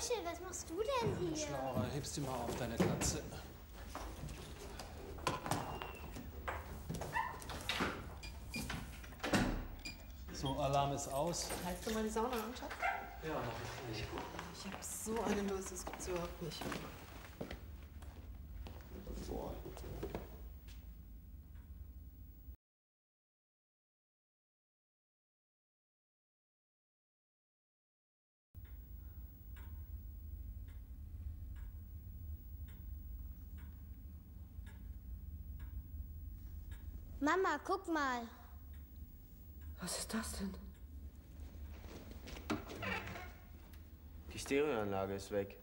Bursche, was machst du denn hier? Laura, hebst du mal auf deine Katze. So, Alarm ist aus. Heißt du mal die Sauna an, Schatz? Ja, mach ich. Ich hab so eine Lust, das gibt's überhaupt nicht. Mama, guck mal. Was ist das denn? Die Stereoanlage ist weg.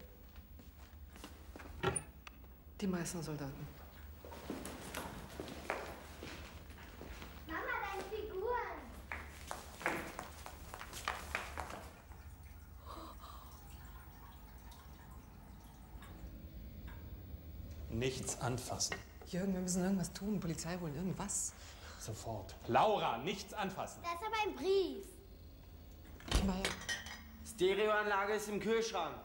Die meisten Soldaten. Mama, deine Figuren. Nichts anfassen. Jürgen, wir müssen irgendwas tun. Die Polizei wollen irgendwas. Sofort. Laura, nichts anfassen. Das ist aber ein Brief. Meier, Stereoanlage ist im Kühlschrank.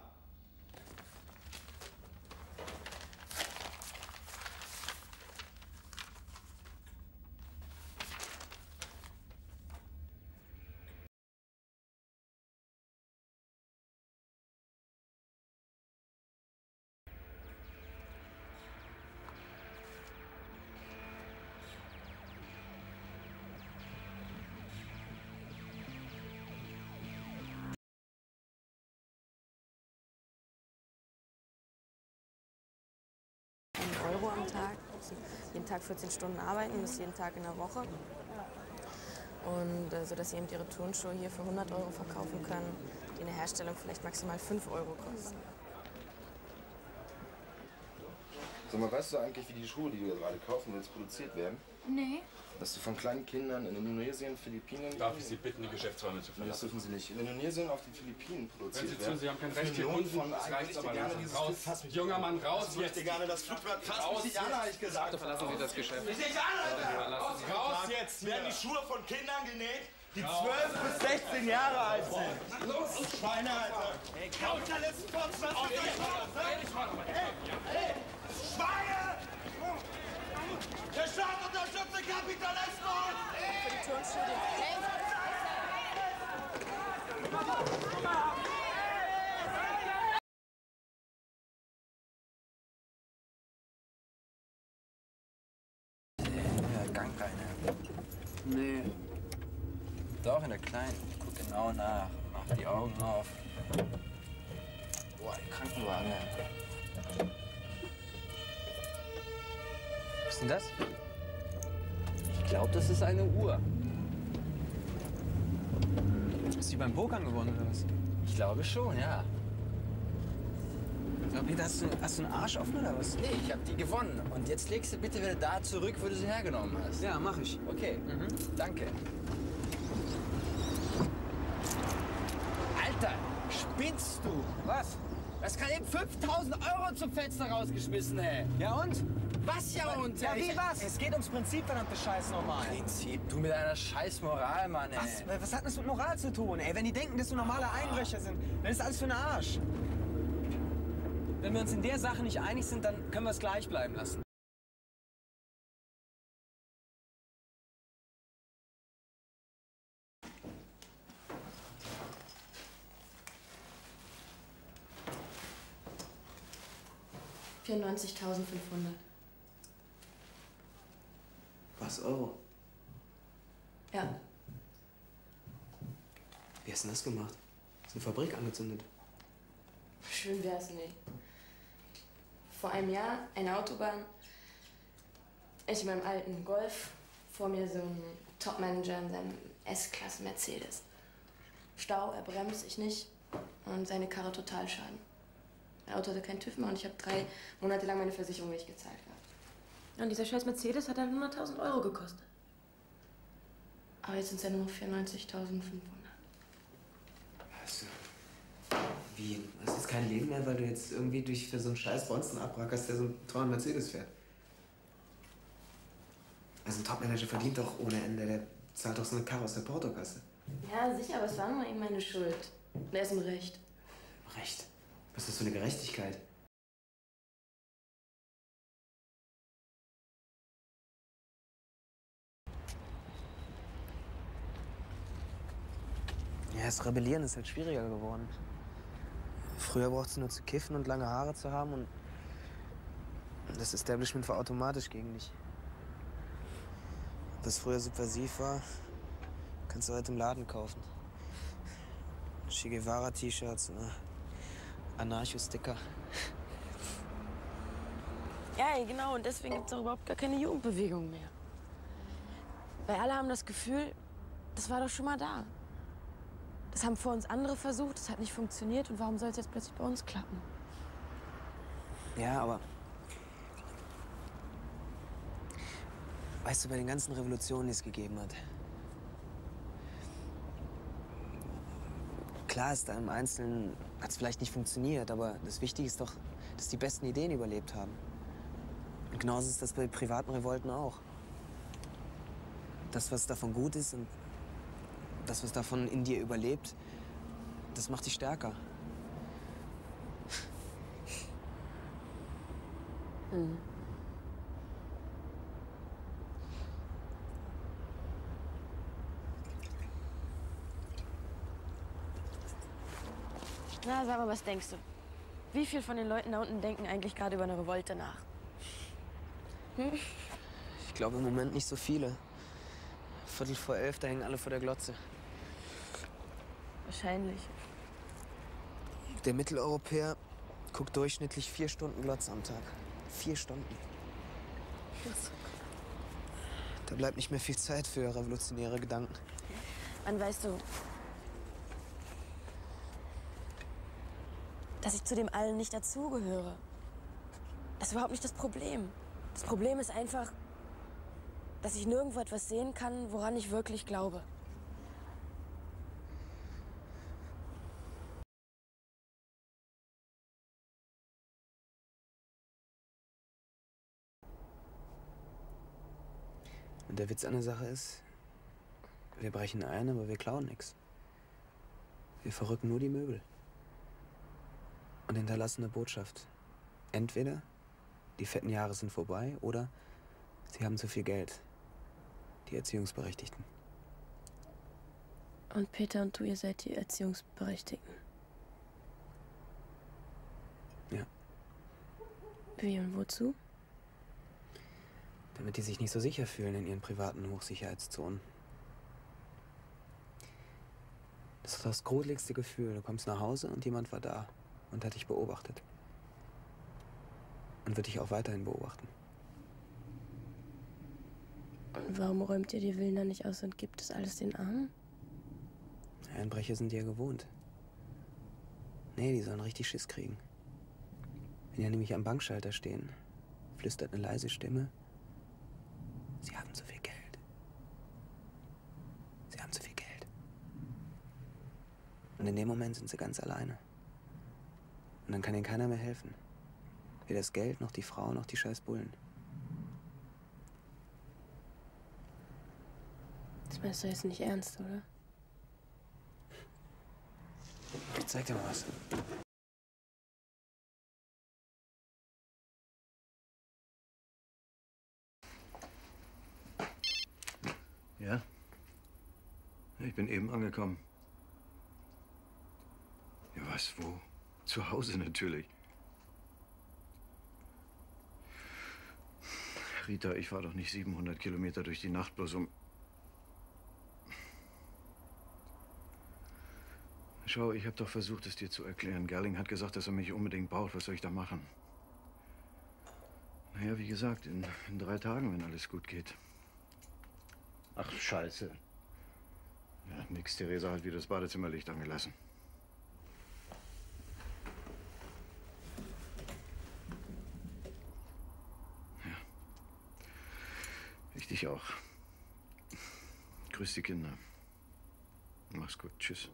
Euro am Tag. Müssen jeden Tag 14 Stunden arbeiten, das jeden Tag in der Woche. Und äh, so dass sie eben ihre Turnschuhe hier für 100 Euro verkaufen können, die in der Herstellung vielleicht maximal 5 Euro kosten. Sag mal, weißt du eigentlich, wie die Schuhe, die wir gerade kaufen, jetzt produziert werden? Nee. Dass du von kleinen Kindern in Indonesien, Philippinen. Darf ich Sie bitten, die Geschäftsräume zu Nein, das verlassen? dürfen Sie nicht. In Indonesien auf den Philippinen Hören produziert Sie werden. zu, Sie haben kein Recht hier Millionen unten. von Das reicht Ich aber gerne dieses Raus. Fass mich Junger Mann, raus Ich möchte jetzt. gerne das Flugblatt. Fass Raus mich nicht an, habe ich gesagt. Verlassen Sie das Geschäft. Ich nicht an, Alter! Raus jetzt! Werden die Schuhe von Kindern genäht, die 12 bis 16 Jahre alt sind. Los, Schweine, Alter! Ey, Kapitalisten los? Hey, hey, Schweine! Der Staat unterstützt den Kapitalismus! Für Gang rein. Nee. Doch, in der Kleinen. Guck genau nach. Mach die Augen auf. Boah, die Krankenwagen. Was ist denn das? Ich glaube, das ist eine Uhr. Hast du die beim Pokern gewonnen oder was? Ich glaube schon, ja. Peter, hast du, hast du einen Arsch offen oder was? Nee, ich habe die gewonnen. Und jetzt legst du bitte wieder da zurück, wo du sie hergenommen hast. Ja, mach ich. Okay, danke. Alter, spinnst du? Was? Das kann eben 5000 Euro zum Fenster rausgeschmissen, ey. Ja und? Was ja und? Ja, wie Ich- was? Es geht ums Prinzip, verdammte Scheiß nochmal. Prinzip, du mit deiner scheiß Moral, Mann, ey. Was, was hat das mit Moral zu tun, ey? Wenn die denken, dass wir normale Einbrecher sind, dann ist alles für den Arsch. Wenn wir uns in der Sache nicht einig sind, dann können wir es gleich bleiben lassen. vierundneunzigtausendfünfhundert. Was, Euro? Ja, Wie hast du das gemacht? Ist eine Fabrik angezündet. schön wär's nicht. Vor einem Jahr eine Autobahn. Ich in meinem alten Golf. Vor mir so ein Topmanager in seinem S-Klasse Mercedes. Stau, er bremst, ich nicht. Und seine Karre total schaden. Mein Auto hatte keinen TÜV mehr und ich habe drei Monate lang meine Versicherung nicht gezahlt. Und dieser scheiß Mercedes hat dann 100.000 Euro gekostet. Aber jetzt sind es ja nur noch 94.500. Was? Wie? Hast du jetzt kein Leben mehr, weil du jetzt irgendwie durch für so einen scheiß Bonzen abrackerst, der so einen teuren Mercedes fährt? Also ein Topmanager verdient doch ohne Ende. Der zahlt doch so eine Karre aus der Portokasse. Ja, sicher, aber es war nur eben meine Schuld. Und er ist im Recht. Recht. Was ist das für eine Gerechtigkeit? Ja, das Rebellieren ist halt schwieriger geworden. Früher brauchst du nur zu kiffen und lange Haare zu haben und das Establishment war automatisch gegen dich. Was früher subversiv war, kannst du heute im Laden kaufen. Che Guevara-T-Shirts, ne? Anarcho-Sticker. Ja, genau. Und deswegen gibt es auch überhaupt gar keine Jugendbewegung mehr. Weil alle haben das Gefühl, das war doch schon mal da. Das haben vor uns andere versucht, das hat nicht funktioniert. Und warum soll es jetzt plötzlich bei uns klappen? Ja, aber. Weißt du, bei den ganzen Revolutionen, die es gegeben hat. Klar ist da im Einzelnen, hat es vielleicht nicht funktioniert, aber das Wichtige ist doch, dass die besten Ideen überlebt haben. Und genauso ist das bei privaten Revolten auch. Das, was davon gut ist und das, was davon in dir überlebt, das macht dich stärker. Hm. Na, sag mal, was denkst du? Wie viel von den Leuten da unten denken eigentlich gerade über eine Revolte nach? Hm? Ich glaube im Moment nicht so viele. Viertel vor elf, da hängen alle vor der Glotze. Wahrscheinlich. Der Mitteleuropäer guckt durchschnittlich vier Stunden Glotze am Tag. Vier Stunden. Da bleibt nicht mehr viel Zeit für revolutionäre Gedanken. Wann weißt du, dass ich zu dem allen nicht dazugehöre? Das ist überhaupt nicht das Problem. Das Problem ist einfach, dass ich nirgendwo etwas sehen kann, woran ich wirklich glaube. Und der Witz an der Sache ist, wir brechen ein, aber wir klauen nichts. Wir verrücken nur die Möbel. Und hinterlassen eine Botschaft. Entweder die fetten Jahre sind vorbei oder sie haben zu viel Geld. Die Erziehungsberechtigten. Und Peter und du, ihr seid die Erziehungsberechtigten. Ja. Wie und wozu? Damit die sich nicht so sicher fühlen in ihren privaten Hochsicherheitszonen. Das ist das gruseligste Gefühl. Du kommst nach Hause und jemand war da und hat dich beobachtet. Und wird dich auch weiterhin beobachten. Warum räumt ihr die Villen dann nicht aus und gibt es alles den Armen? Einbrecher sind ja gewohnt. Nee, die sollen richtig Schiss kriegen. Wenn die nämlich am Bankschalter stehen, flüstert eine leise Stimme. Sie haben zu viel Geld. Sie haben zu viel Geld. Und in dem Moment sind sie ganz alleine. Und dann kann ihnen keiner mehr helfen. Weder das Geld, noch die Frau, noch die scheiß Bullen. Meinst du jetzt nicht ernst, oder? Ich zeig dir mal was. Ja? Ich bin eben angekommen. Ja, was, wo? Zu Hause natürlich. Rita, ich war doch nicht 700 Kilometer durch die Nacht bloß um... Schau, ich habe doch versucht, es dir zu erklären. Gerling hat gesagt, dass er mich unbedingt braucht. Was soll ich da machen? Naja, wie gesagt, in, in drei Tagen, wenn alles gut geht. Ach, scheiße. Ja, nix. Theresa hat wieder das Badezimmerlicht angelassen. Ja. Ich dich auch. Grüß die Kinder. Mach's gut. Tschüss.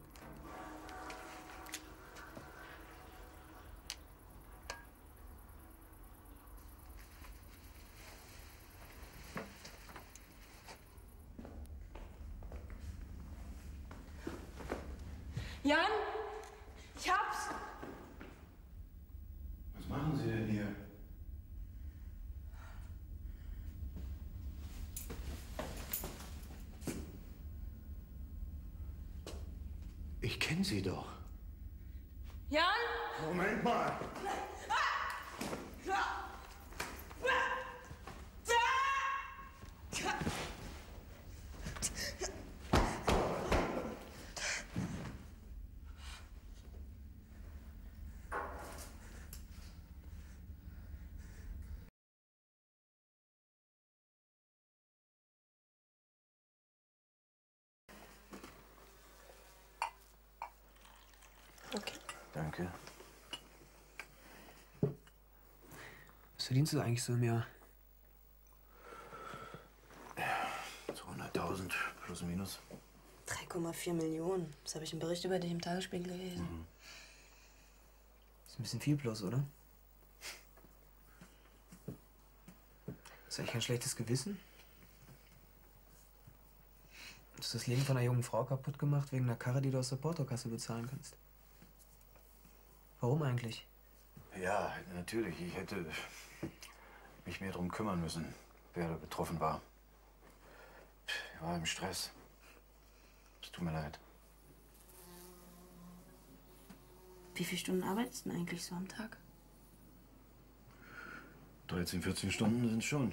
Jan, ich hab's! Was machen Sie denn hier? Ich kenne Sie doch. Jan? Moment mal! Danke. Was verdienst du eigentlich so im Jahr? 200.000 plus minus. 3,4 Millionen. Das habe ich im Bericht über dich im Tagesspiegel gelesen. Ist ein bisschen viel bloß, oder? Hast du eigentlich kein schlechtes Gewissen? Hast du das Leben von einer jungen Frau kaputt gemacht wegen einer Karre, die du aus der Portokasse bezahlen kannst? Warum eigentlich? Ja, natürlich. Ich hätte mich mehr darum kümmern müssen, wer da betroffen war. Ich war im Stress. Es tut mir leid. Wie viele Stunden arbeitest du denn eigentlich so am Tag? 13, 14 Stunden sind schon.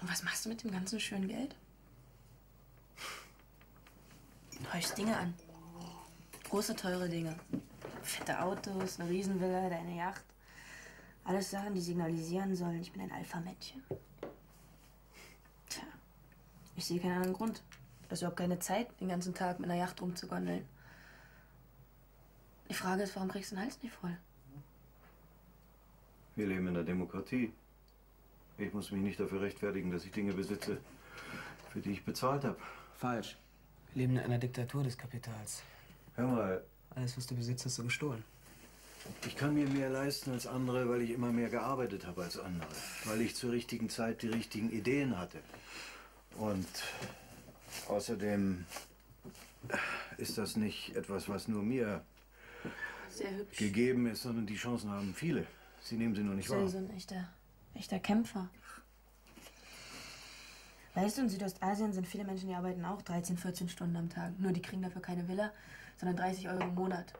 Und was machst du mit dem ganzen schönen Geld? Du häufst Dinge an. Große, teure Dinge. Fette Autos, eine Riesenvilla, deine Yacht. Alles Sachen, die signalisieren sollen, ich bin ein Alpha-Männchen. Tja, ich sehe keinen anderen Grund. Du hast überhaupt keine Zeit, den ganzen Tag mit einer Yacht rumzugondeln. Die Frage ist, warum kriegst du den Hals nicht voll? Wir leben in der Demokratie. Ich muss mich nicht dafür rechtfertigen, dass ich Dinge besitze, für die ich bezahlt habe. Falsch. Wir leben in einer Diktatur des Kapitals. Hör mal, Alles, was du besitzt, hast du gestohlen. ich kann mir mehr leisten als andere, weil ich immer mehr gearbeitet habe als andere. Weil ich zur richtigen Zeit die richtigen Ideen hatte. Und außerdem ist das nicht etwas, was nur mir gegeben ist, sondern die Chancen haben viele. Sie nehmen sie nur nicht wahr. so ein echter, echter Kämpfer. Weißt du, in Südostasien sind viele Menschen, die arbeiten auch 13, 14 Stunden am Tag. Nur die kriegen dafür keine Villa, sondern 30 Euro im Monat.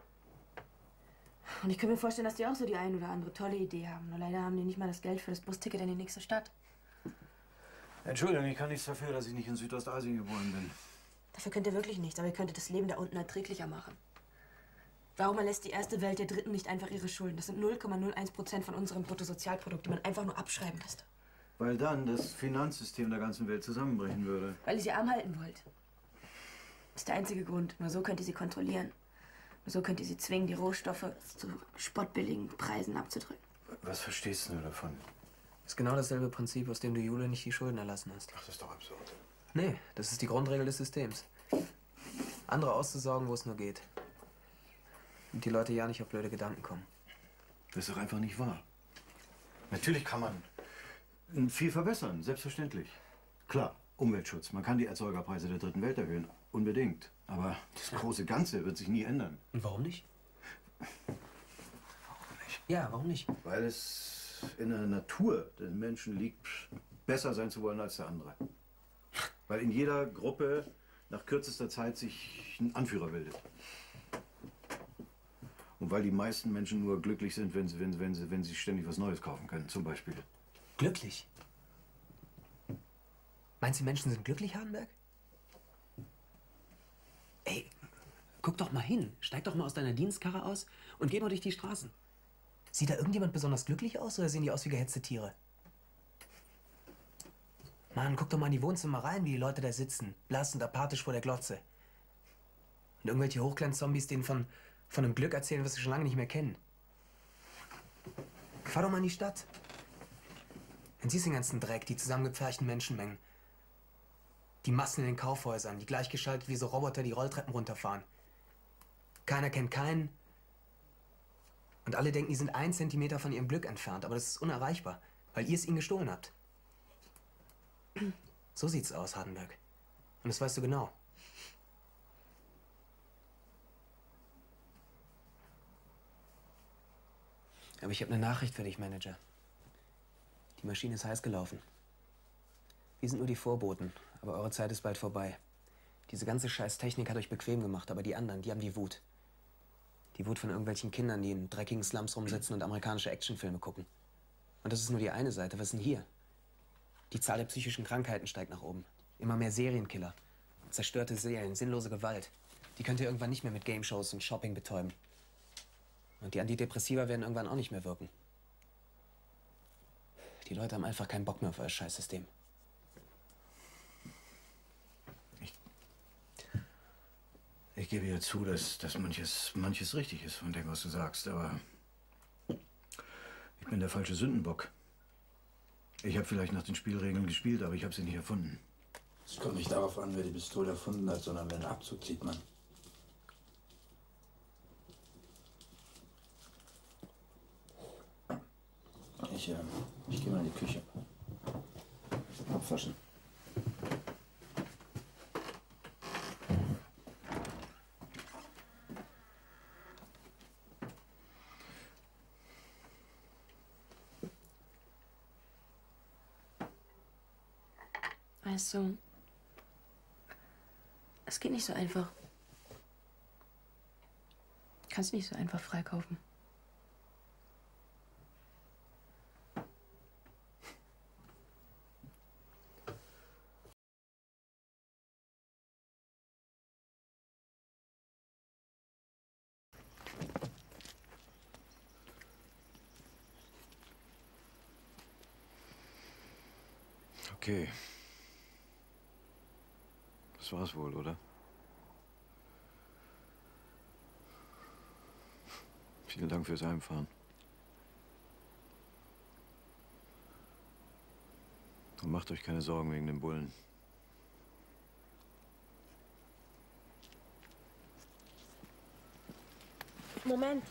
Und ich könnte mir vorstellen, dass die auch so die ein oder andere tolle Idee haben. Nur leider haben die nicht mal das Geld für das Busticket in die nächste Stadt. Entschuldigung, ich kann nichts dafür, dass ich nicht in Südostasien geboren bin. Dafür könnt ihr wirklich nichts, aber ihr könntet das Leben da unten erträglicher machen. Warum erlässt die erste Welt der Dritten nicht einfach ihre Schulden? Das sind 0,01 Prozent von unserem Bruttosozialprodukt, die man einfach nur abschreiben müsste. Weil dann das Finanzsystem der ganzen Welt zusammenbrechen würde. Weil ihr sie arm halten wollt. Das ist der einzige Grund. Nur so könnt ihr sie kontrollieren. Nur so könnt ihr sie zwingen, die Rohstoffe zu spottbilligen Preisen abzudrücken. Was verstehst du davon? Das ist genau dasselbe Prinzip, aus dem du Jule nicht die Schulden erlassen hast. Ach, das ist doch absurd. Nee, das ist die Grundregel des Systems. Andere auszusorgen, wo es nur geht. Und die Leute ja nicht auf blöde Gedanken kommen. Das ist doch einfach nicht wahr. Natürlich kann man viel verbessern, selbstverständlich. Klar, Umweltschutz. Man kann die Erzeugerpreise der dritten Welt erhöhen. Unbedingt. Aber das große Ganze wird sich nie ändern. Und warum nicht? Ja, warum nicht? Weil es in der Natur des Menschen liegt, besser sein zu wollen als der andere. Weil in jeder Gruppe nach kürzester Zeit sich ein Anführer bildet. Und weil die meisten Menschen nur glücklich sind, wenn sie, wenn, wenn, sie, wenn sie ständig was Neues kaufen können, zum Beispiel. Glücklich? Meinst du, Menschen sind glücklich, Hardenberg? Ey, guck doch mal hin. Steig doch mal aus deiner Dienstkarre aus und geh mal durch die Straßen. Sieht da irgendjemand besonders glücklich aus oder sehen die aus wie gehetzte Tiere? Mann, guck doch mal in die Wohnzimmer rein, wie die Leute da sitzen. Blass und apathisch vor der Glotze. Und irgendwelche Hochglanz-Zombies, denen von, von einem Glück erzählen, was sie schon lange nicht mehr kennen. Fahr doch mal in die Stadt. Dann siehst du den ganzen Dreck, die zusammengepferchten Menschenmengen. Die Massen in den Kaufhäusern, die gleichgeschaltet wie so Roboter die Rolltreppen runterfahren. Keiner kennt keinen. Und alle denken, die sind ein Zentimeter von ihrem Glück entfernt, aber das ist unerreichbar, weil ihr es ihnen gestohlen habt. So sieht's aus, Hardenberg. Und das weißt du genau. Aber ich habe eine Nachricht für dich, Manager. Die Maschine ist heiß gelaufen. Wir sind nur die Vorboten, aber eure Zeit ist bald vorbei. Diese ganze scheiß Technik hat euch bequem gemacht, aber die anderen, die haben die Wut. Die Wut von irgendwelchen Kindern, die in dreckigen Slums rumsitzen und amerikanische Actionfilme gucken. Und das ist nur die eine Seite. Was ist denn hier? Die Zahl der psychischen Krankheiten steigt nach oben. Immer mehr Serienkiller. Zerstörte Seelen, sinnlose Gewalt. Die könnt ihr irgendwann nicht mehr mit Game-Shows und Shopping betäuben. Und die Antidepressiva werden irgendwann auch nicht mehr wirken. Die Leute haben einfach keinen Bock mehr auf euer Scheißsystem. Ich gebe ja zu, dass, dass manches, manches richtig ist von dem, was du sagst, aber ich bin der falsche Sündenbock. Ich habe vielleicht nach den Spielregeln gespielt, aber ich habe sie nicht erfunden. Es kommt nicht darauf an, wer die Pistole erfunden hat, sondern wer den Abzug zieht man. Ich, äh, ich gehe mal in die Küche. Abwaschen. Weißt du, es geht nicht so einfach. Kannst nicht so einfach freikaufen. Okay. Das war's wohl, oder? Vielen Dank fürs Heimfahren. Und macht euch keine Sorgen wegen den Bullen. Moment.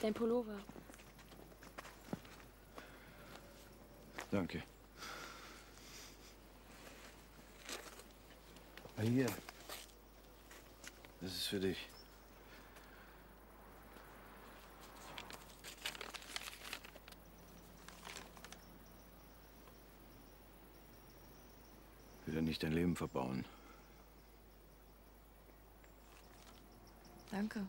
Dein Pullover. Danke. Hier. Das ist für dich. Will ja nicht dein Leben verbauen. Danke.